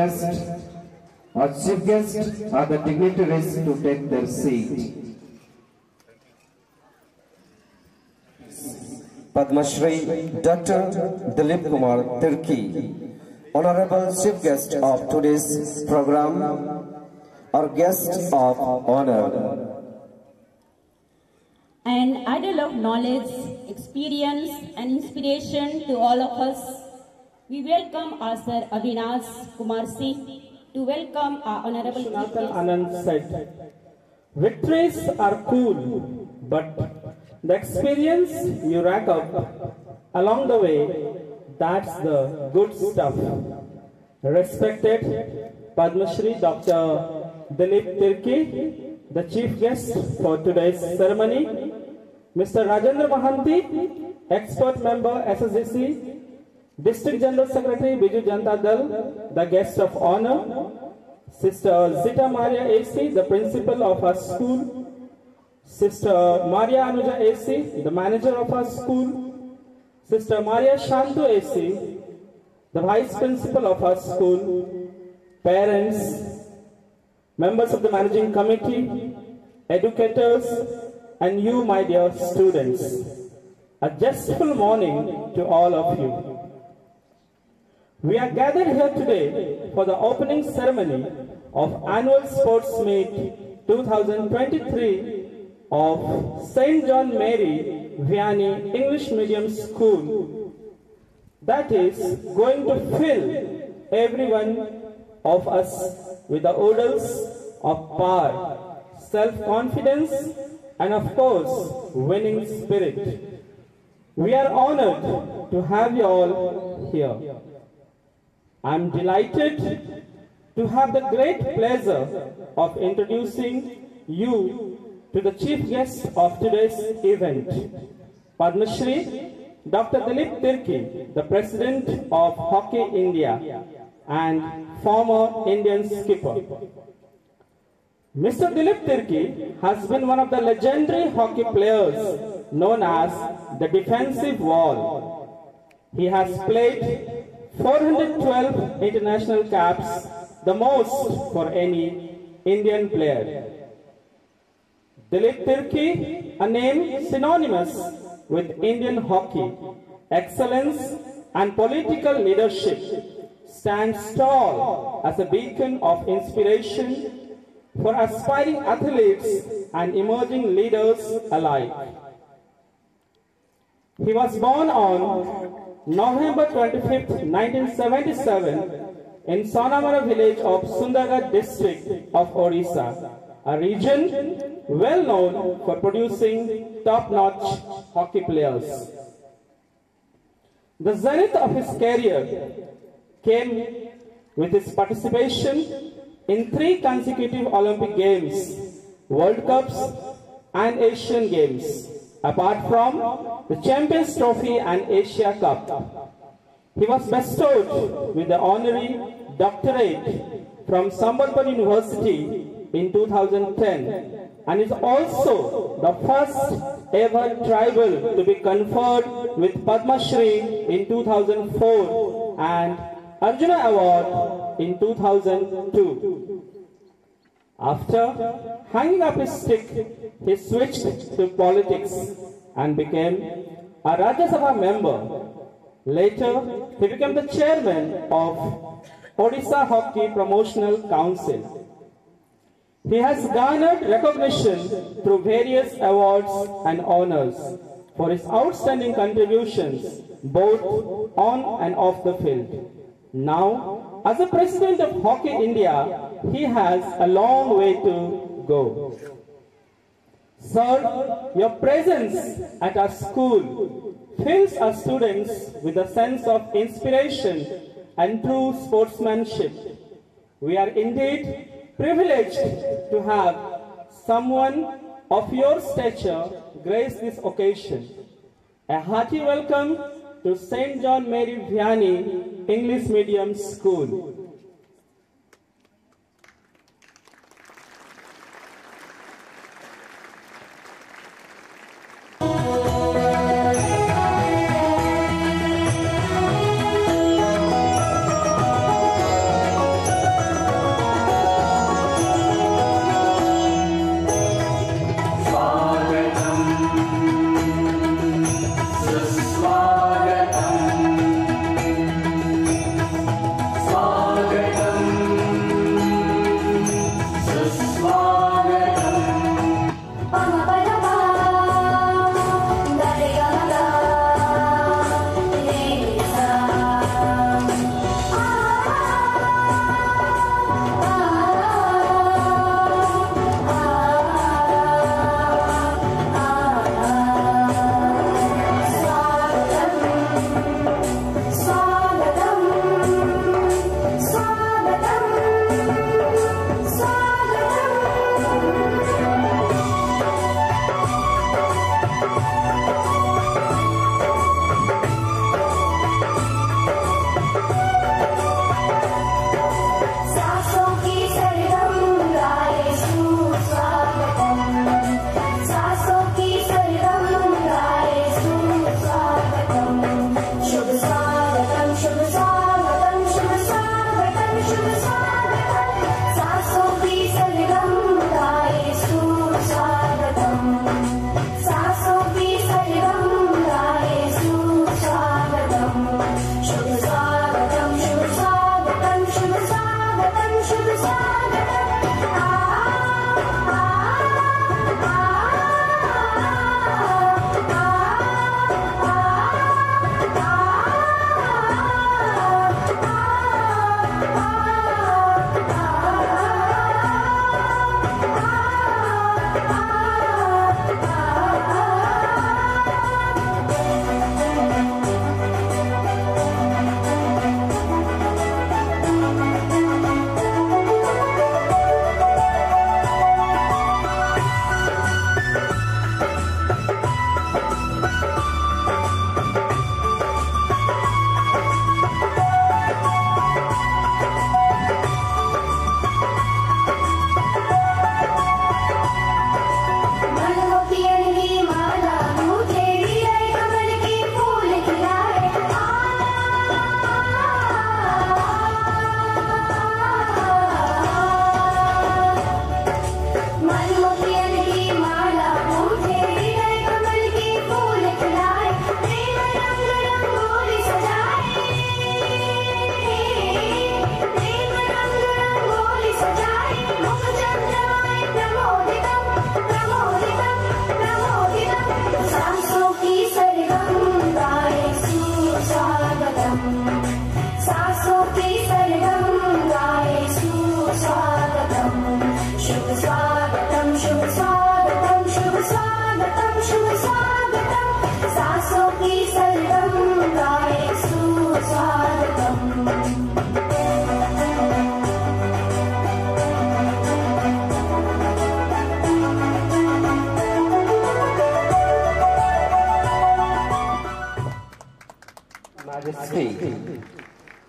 We request our chief guest or the dignitaries to take their seat. Padma Shri Dr. Dilip Kumar Tirkey, Honorable Chief Guest of today's program, our guest of honor. An idol of knowledge, experience, and inspiration to all of us. We welcome our Sir Avinash Kumar Singh to welcome our Honorable Nathan Anand said, Victories are cool, but the experience you rack up along the way, that's the good stuff. Respected Padma Shri Dr. Dilip Tirkey, the chief guest for today's ceremony, Mr. Rajendra Mahanti, expert member SSGC, District General Secretary Biju Janata Dal, the guest of honor, Sister Zita Maria AC, the principal of our school, Sister Maria Anuja AC, the manager of our school, Sister Maria Shantu AC, the vice principal of our school, parents, members of the managing committee, educators, and you, my dear students. A jestful morning to all of you. We are gathered here today for the opening ceremony of annual sports meet 2023 of St. John Mary Vianney English Medium School that is going to fill every one of us with the odors of power, self-confidence, and of course, winning spirit. We are honored to have you all here. I'm delighted to have the great pleasure of introducing you to the chief guest of today's event, Padma Shri Dr. Dilip Tirkey, the president of Hockey India and former Indian skipper. Mr. Dilip Tirkey has been one of the legendary hockey players known as the defensive wall. He has played 412 international caps, the most for any Indian player. Dilip Tirkey, a name synonymous with Indian hockey, excellence and political leadership, stands tall as a beacon of inspiration for aspiring athletes and emerging leaders alike. He was born on November 25, 1977 in Sonamara village of Sundargarh district of Odisha, a region well known for producing top-notch hockey players. The zenith of his career came with his participation in three consecutive Olympic Games, World Cups and Asian Games, apart from the Champions Trophy and Asia Cup. He was bestowed with the honorary doctorate from Sambalpur University in 2010 and is also the first ever tribal to be conferred with Padma Shri in 2004 and Arjuna Award in 2002. After hanging up his stick, he switched to politics and became a Rajya Sabha member. Later, he became the chairman of Odisha Hockey Promotional Council. He has garnered recognition through various awards and honors for his outstanding contributions both on and off the field. Now, as the president of Hockey India, he has a long way to go. Sir, your presence at our school fills our students with a sense of inspiration and true sportsmanship. We are indeed privileged to have someone of your stature grace this occasion. A hearty welcome to St. John Mary Vianney English Medium School.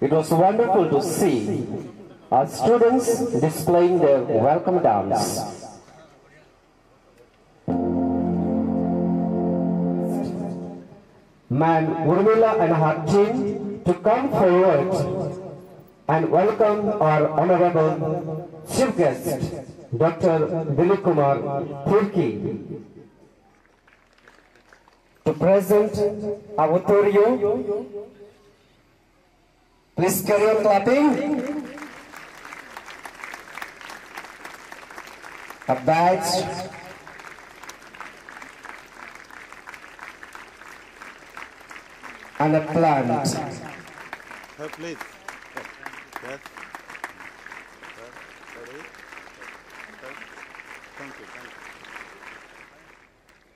It was wonderful to see our students displaying their welcome dance. Man Urmila and her team to come forward and welcome our honorable chief guest, Dr. Dilip Kumar Tirkey, to present Avatorio. Please carry on clapping. A badge. And a plant. Please. Thank you, thank you.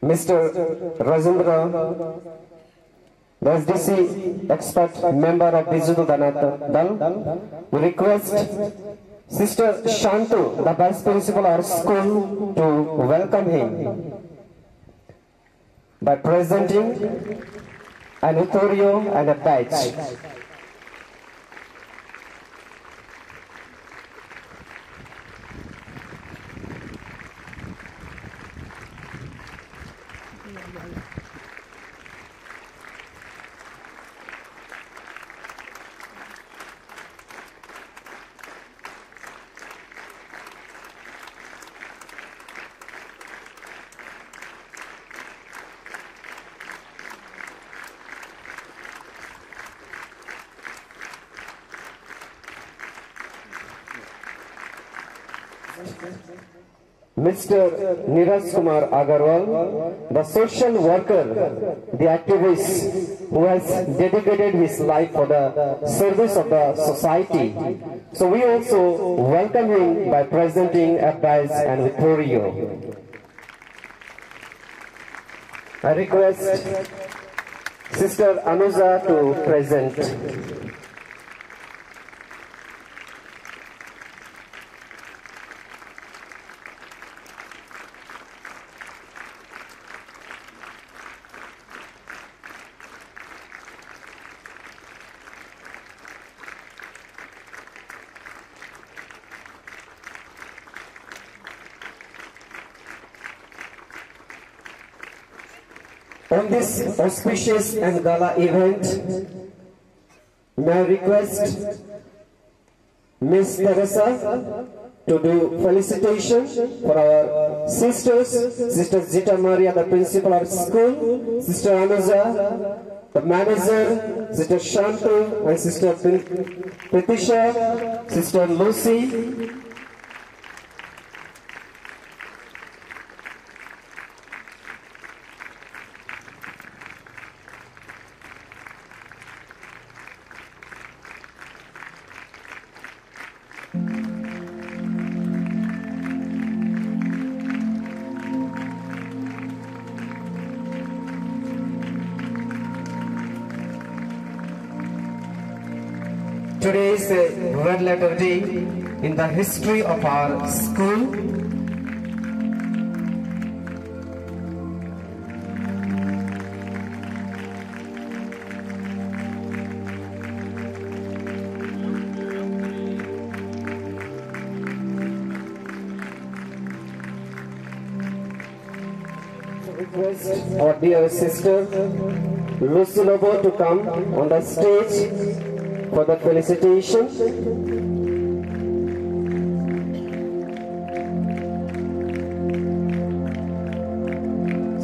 Mr. Rajendra, the SDC expert member of Janata Dal, we request Sister Shantu, the Vice Principal of our school, to welcome him by presenting an Utorio and a badge. Mr. Niraj Kumar Agarwal, the social worker, the activist who has dedicated his life for the service of the society. So we also welcome him by presenting a prize and Vittorio. I request Sister Anuja to present. On this auspicious and gala event, may I request Miss Teresa to do felicitation for our sisters, Sister Zita Maria, the principal of school, Sister Anuja, the manager, Sister Shantu, and Sister Pritisha, Sister Lucy, Today is a uh, red letter day in the history of our school. Request our dear sister Lucy Lobo to come on the stage for the felicitation.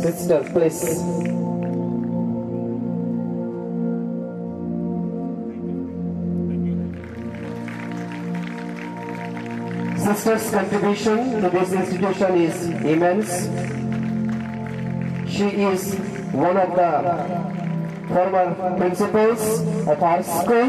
Sister, please. Sister's contribution to this institution is immense. She is one of the former principals of our school.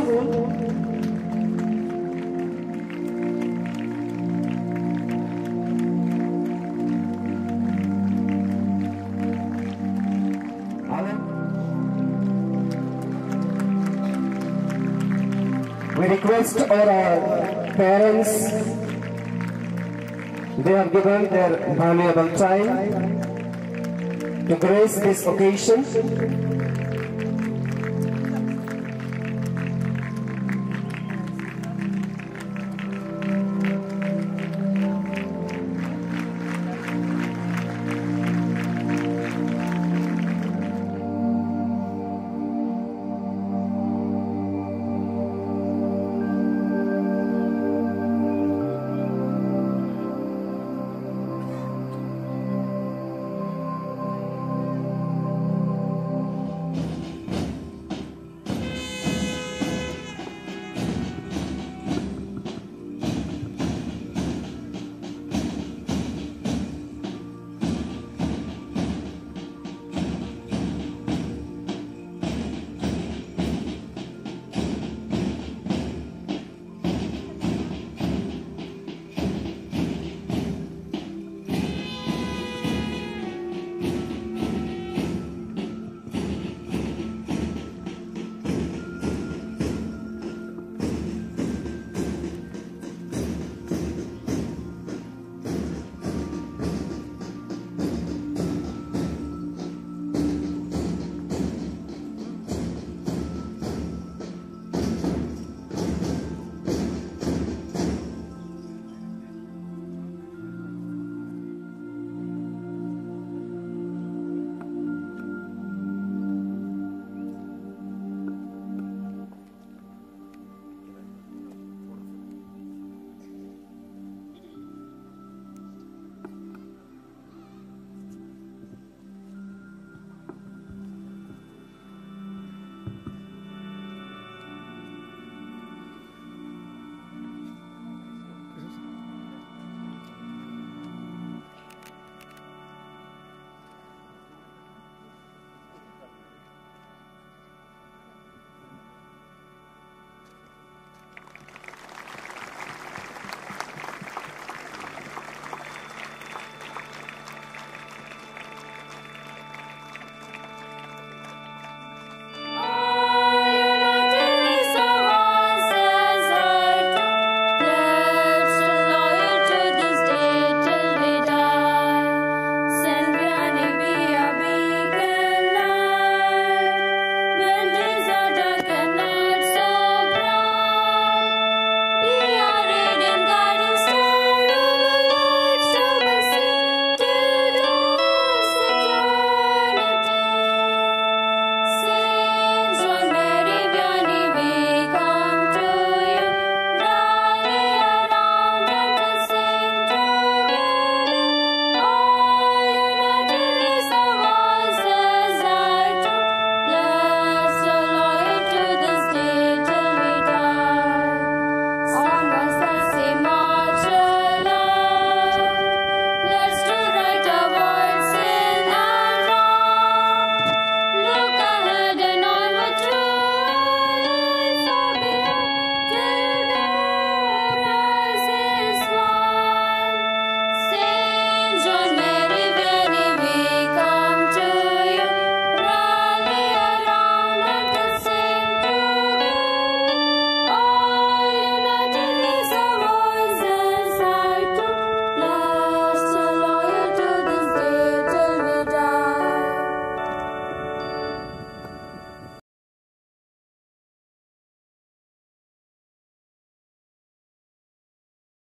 We request all our parents, they have given their valuable time to grace this occasion